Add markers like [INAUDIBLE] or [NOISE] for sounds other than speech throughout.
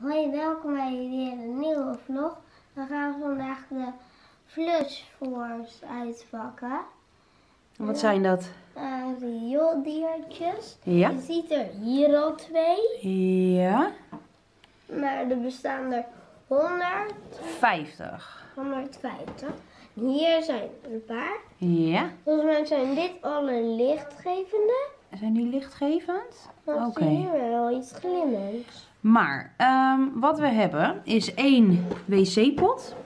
Hoi, welkom bij weer een nieuwe vlog. We gaan vandaag de flushfours uitpakken. Wat zijn dat? Uh, rioldiertjes. Ja. Je ziet er hier al twee, Ja. maar er bestaan er 100, 50. 150. Hier zijn er een paar. Ja. Volgens mij zijn dit alle lichtgevende. Zijn die lichtgevend? Oké. zie je wel iets glimmends. Maar ehm, wat we hebben is één wc-pot.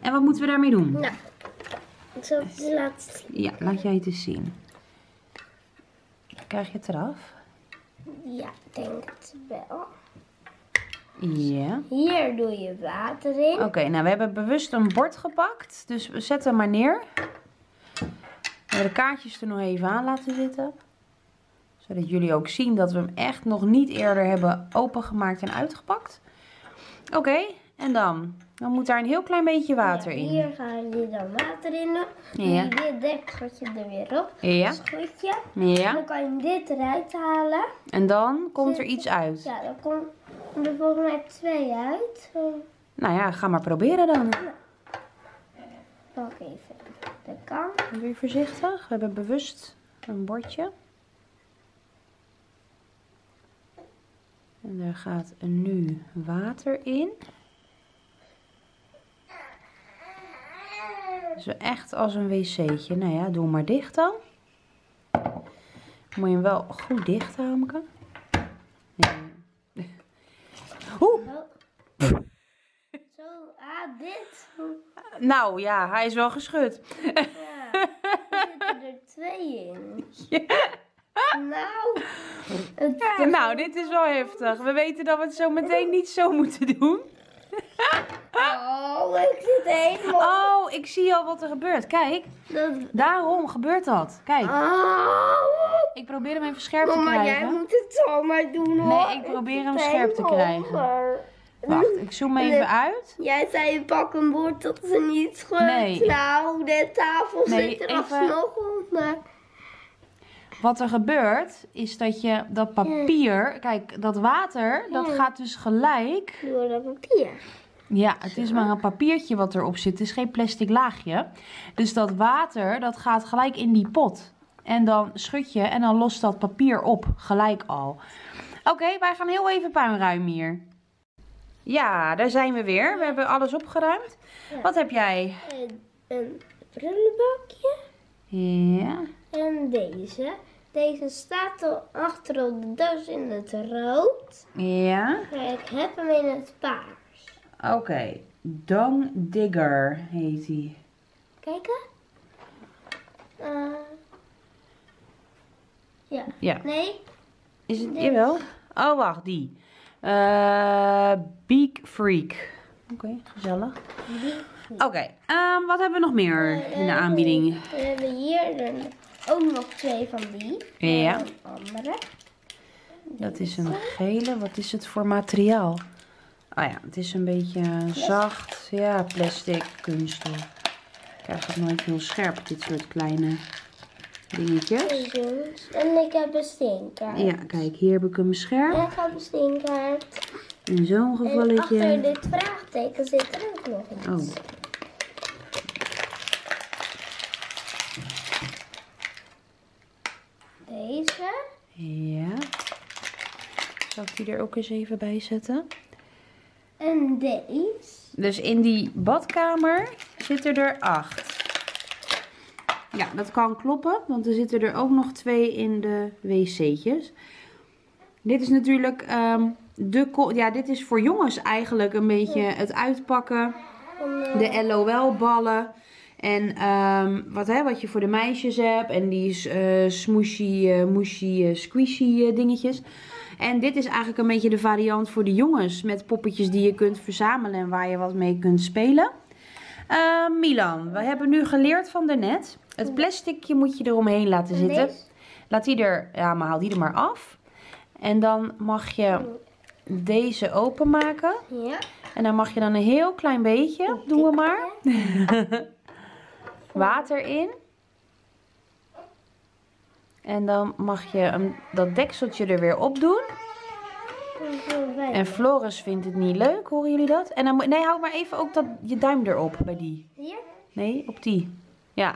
En wat moeten we daarmee doen? Nou, ik zal het laten zien. Ja, laat jij het eens zien. Krijg je het eraf? Ja, ik denk het wel. Ja. Hier doe je water in. Oké, nou we hebben bewust een bord gepakt. Dus we zetten hem maar neer. We hebben de kaartjes er nog even aan laten zitten. Zodat jullie ook zien dat we hem echt nog niet eerder hebben opengemaakt en uitgepakt. Oké, en dan? Dan moet daar een heel klein beetje water Ja, in. Hier ga je dan water in doen. Doe Ja. dit dekseltje er weer op. Ja, je. ja. Dan kan je dit eruit halen. En dan komt er iets uit. Ja, dan komt er volgens mij twee uit. Nou ja, ga maar proberen dan. Pak even de kan. Weer voorzichtig. We hebben bewust een bordje. En daar gaat nu water in. Zo echt als een wc'tje. Nou ja, doe hem maar dicht dan. Moet je hem wel goed dicht houden. Nee. [LAUGHS] Oeh, Zo. Ah, dit. nou ja, hij is wel geschud. Ja, er zitten er twee in. [LAUGHS] Nou, Nou, dit is wel heftig. We weten dat we het zo meteen niet zo moeten doen. oh, ik zit helemaal... Oh, ik zie al wat er gebeurt. Kijk, daarom gebeurt dat. Kijk, oh, ik probeer hem even scherp te Mama, jij krijgen. moet het zo maar doen hoor. Nee, ik probeer hem scherp te krijgen. Wacht, ik zoom even uit. Jij zei pak een bord dat ze niet schudt. Nee. Nou, de tafel zit er alsnog onder. Wat er gebeurt, is dat je dat papier... Kijk, dat water, dat gaat dus gelijk... Door dat papier. Ja, het is maar een papiertje wat erop zit. Het is geen plastic laagje. Dus dat water, dat gaat gelijk in die pot. En dan schud je en dan lost dat papier op. Gelijk al. Oké, wij gaan heel even puinruimen hier. Ja, daar zijn we weer. We hebben alles opgeruimd. Ja. Wat heb jij? En een prullenbakje. Ja. En deze. Deze staat al achter op de doos in het rood. Ja. Maar ik heb hem in het paars. Oké. Dong Digger heet hij. Kijken. Eh, ja. Ja. Nee. Is het? Nee. Jawel. Oh, wacht, die. Eh Beak Freak. Oké, gezellig. Oké, ehm, wat hebben we nog meer in de Eh, aanbieding? We hebben hier een- ook nog twee van die. Ja. En een andere. Dat is een gele. Wat is het voor materiaal? Oh ja, het is een beetje zacht. Ja, plastic, kunststof. Ik krijg het nooit heel scherp, dit soort kleine dingetjes. En ik heb een steenkaart. Ja, kijk, hier heb ik hem En scherp. ik heb een steenkaart. In zo'n En achter gevalletje. dit vraagteken zit er ook nog iets. Oh. Deze. Ja. Zal ik die er ook eens even bij zetten? En deze. Dus in die badkamer zitten er acht. Ja, dat kan kloppen, want er zitten er ook nog twee in de wc'tjes. Dit is natuurlijk ehm, de... Ja, dit is voor jongens eigenlijk een beetje het uitpakken. Eh, De LOL-ballen. En ehm, wat, hè, wat je voor de meisjes hebt. En die eh smooshy, eh, mushy, eh, squishy dingetjes. En dit is eigenlijk een beetje de variant voor de jongens. Met poppetjes die je kunt verzamelen en waar je wat mee kunt spelen. Eh, Milan, we hebben nu geleerd van daarnet. Het plasticje moet je eromheen laten en zitten. Laat die er, ja, maar haal die er maar af. En dan mag je deze openmaken. Ja. En dan mag je dan een heel klein beetje, doen we maar, [LAUGHS] water in. En dan mag je dat dekseltje er weer op doen. En Floris vindt het niet leuk, horen jullie dat? En dan moet, nee, hou maar even ook dat, je duim erop bij die. Hier? Nee, op die. Ja.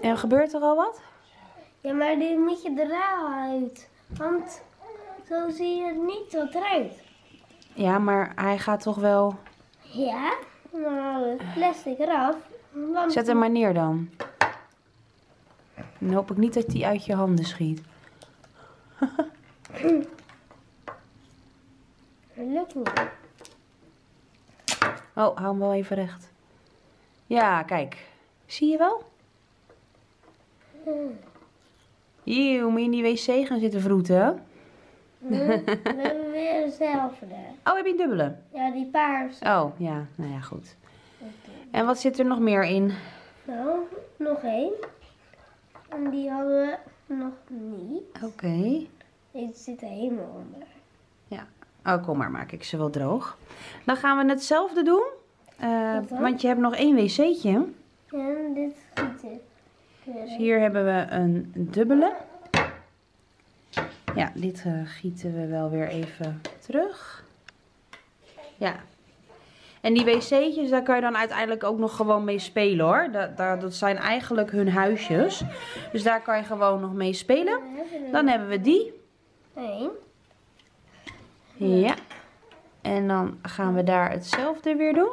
En gebeurt er al wat? Ja, maar die moet je eruit. Want zo zie je niet wat eruit. Ja, maar hij gaat toch wel... Ja, nou het plastic eraf. Zet hem maar neer dan. Dan hoop ik niet dat hij uit je handen schiet. [LAUGHS] lukt niet. Oh, hou hem wel even recht. Ja, kijk. Zie je wel? Hier, moet je in die wc gaan zitten vroeten. We, we hebben weer dezelfde. Oh, heb je een dubbele? Ja, die paars. Oh, ja. Nou ja, goed. En wat zit er nog meer in? Nou, nog één. En die hadden we nog niet. Oké. Deze zit er helemaal onder. Ja. Oh, kom maar, maak ik ze wel droog. Dan gaan we hetzelfde doen. Eh, want je hebt nog één wc'tje. En dit gieten. Dus hier hebben we een dubbele. Ja, dit eh, gieten we wel weer even terug. Ja. En die wc'tjes, daar kan je dan uiteindelijk ook nog gewoon mee spelen hoor. Dat, dat, dat zijn eigenlijk hun huisjes. Dus daar kan je gewoon nog mee spelen. Dan hebben we die. één. Ja. En dan gaan we daar hetzelfde weer doen.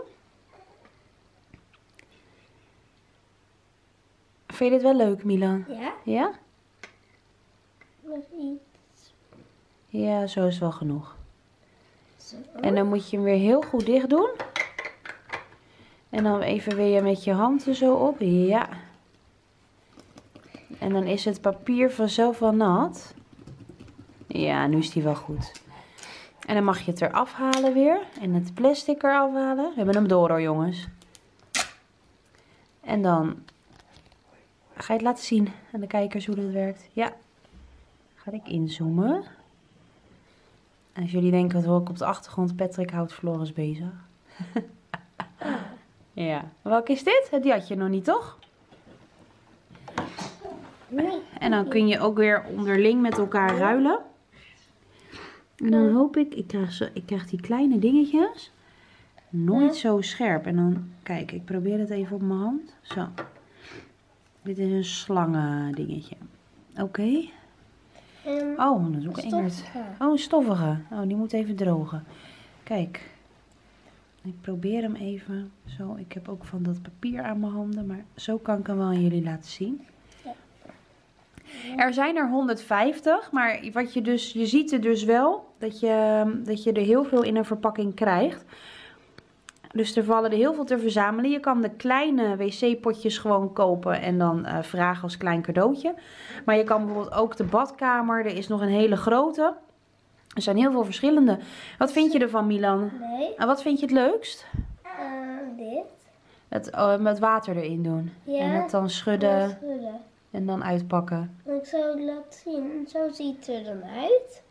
Vind je dit wel leuk, Milan? Ja, Ja? Ja, zo is wel genoeg. Zo. En dan moet je hem weer heel goed dicht doen. En dan even weer met je hand er zo op. Ja. En dan is het papier vanzelf wel nat. Ja, nu is die wel goed. En dan mag je het eraf halen weer. En het plastic eraf halen. We hebben hem door hoor, jongens. En dan ga je het laten zien aan de kijkers hoe dat werkt. Ja. Ga ik inzoomen. En als jullie denken, wat hoor ik op de achtergrond? Patrick houdt Floris bezig. [LAUGHS] ja. Welke is dit? Die had je nog niet, toch? Nee. En dan kun je ook weer onderling met elkaar ruilen. En dan hoop ik, ik krijg, zo, ik krijg die kleine dingetjes nooit zo scherp. En dan, kijk, ik probeer het even op mijn hand. Zo. Dit is een slangen dingetje. Oké. Oh, dat is ook Engert. Oh, een stoffige. Oh, die moet even drogen. Kijk. Ik probeer hem even. Zo, ik heb ook van dat papier aan mijn handen. Maar zo kan ik hem wel aan jullie laten zien. Ja. Er zijn er 150. Maar wat je dus, je ziet er dus wel dat je, dat je er heel veel in een verpakking krijgt. Dus er vallen er heel veel te verzamelen. Je kan de kleine wc-potjes gewoon kopen en dan eh, vragen als klein cadeautje. Maar je kan bijvoorbeeld ook de badkamer. Er is nog een hele grote. Er zijn heel veel verschillende. Wat vind je ervan, Milan? Nee. En wat vind je het leukst? Eh, dit. Het, eh, met water erin doen. Ja. En het dan schudden schudden. en dan uitpakken. En Ik zou het laten zien. Zo ziet het er dan uit.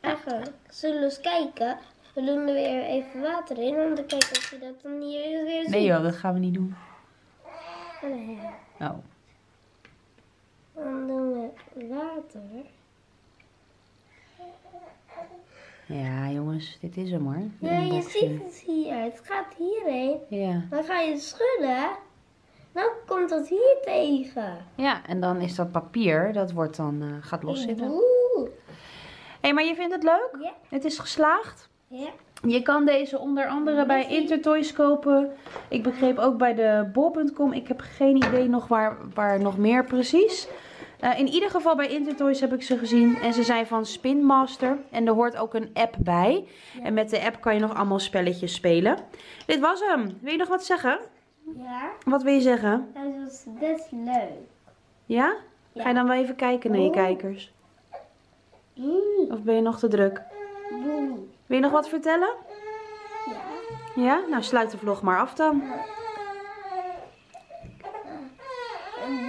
Eigenlijk. Zullen we eens kijken? We doen er weer even water in. Om te kijken of je dat dan hier weer ziet. Nee joh, dat gaan we niet doen. Nee. Oh. Dan doen we water. Ja jongens, dit is hem hoor. Ja, je ziet het hier. Het gaat hierheen. Ja. Dan ga je schudden. Dan komt het hier tegen. ja, en dan is dat papier, dat wordt dan, eh, gaat loszitten. Hé, Oeh. hey, maar je vindt het leuk? Ja. Het is geslaagd? Ja. Je kan deze onder andere bij Intertoys kopen. Ik begreep ook bij de bol.com. Ik heb geen idee nog waar, waar nog meer precies. Eh, in ieder geval bij Intertoys heb ik ze gezien. En ze zijn van Spin Master. En er hoort ook een app bij. En met de app kan je nog allemaal spelletjes spelen. Dit was hem. Wil je nog wat zeggen? Ja. Wat wil je zeggen? Dat was best leuk. Ja? Ja. Ga je dan wel even kijken naar je kijkers? Of ben je nog te druk? Wil je nog wat vertellen? Ja. Ja? Nou, sluit de vlog maar af dan.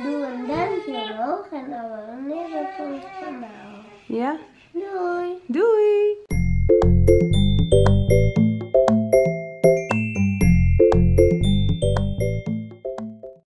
Doe een duimpje omhoog en abonneer op ons kanaal. Ja? Doei. Doei.